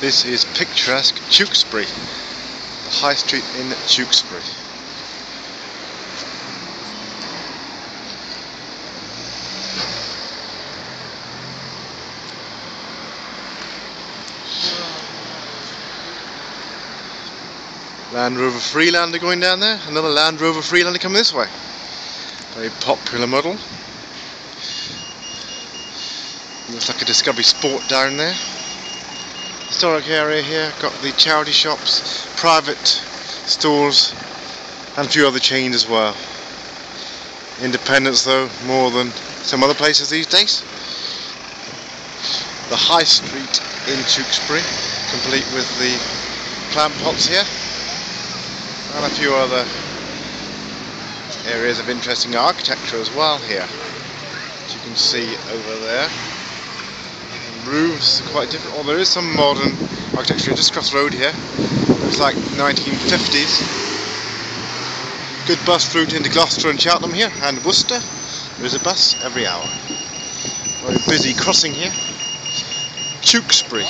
This is picturesque Tewkesbury, the high street in Tewkesbury. Land Rover Freelander going down there, another Land Rover Freelander coming this way. Very popular model. Looks like a Discovery Sport down there. Historic area here, got the charity shops, private stores and a few other chains as well. Independence though, more than some other places these days. The High Street in Tewkesbury, complete with the plant pots here and a few other areas of interesting architecture as well here as you can see over there are quite different, well there is some modern architecture just across the road here. Looks like 1950s good bus route into Gloucester and Cheltenham here and Worcester. There's a bus every hour. Very busy crossing here. Tewkesbury